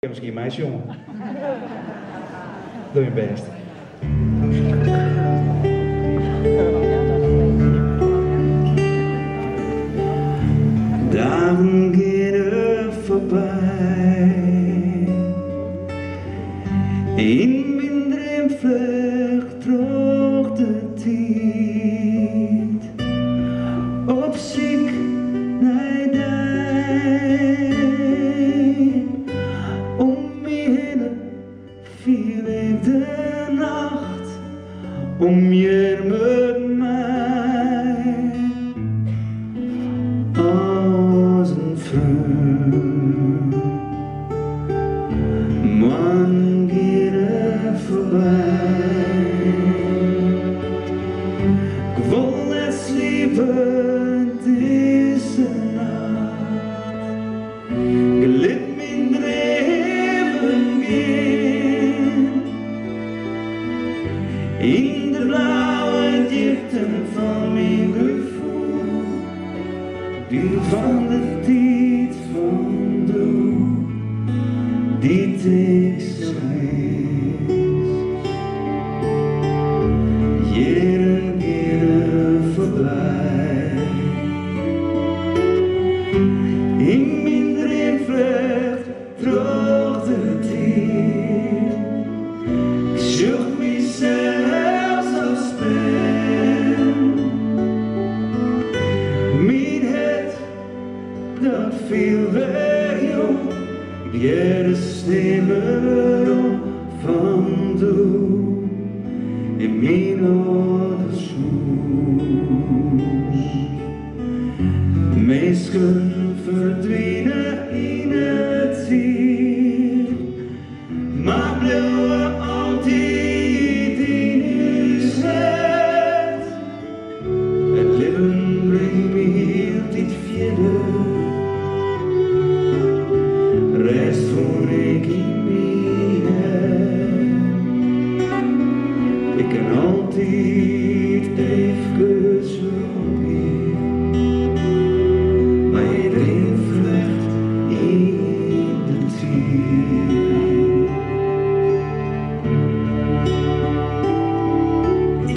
heb misschien meisje, jongen. Doe je best. Dagen voorbij. In jede Nacht um mir möglich. Die de tijd van doe. Die ik schreef. Jaren keren voorbij. In mijn droomvlucht droog de tijd. Fileum Gieres nimero fam du in mino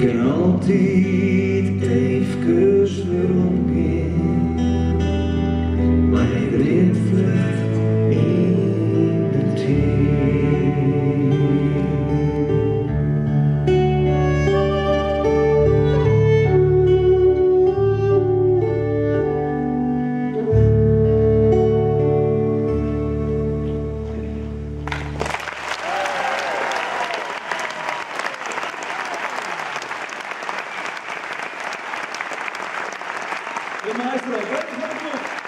kan altijd even omgaan Demais, Bruno. Grande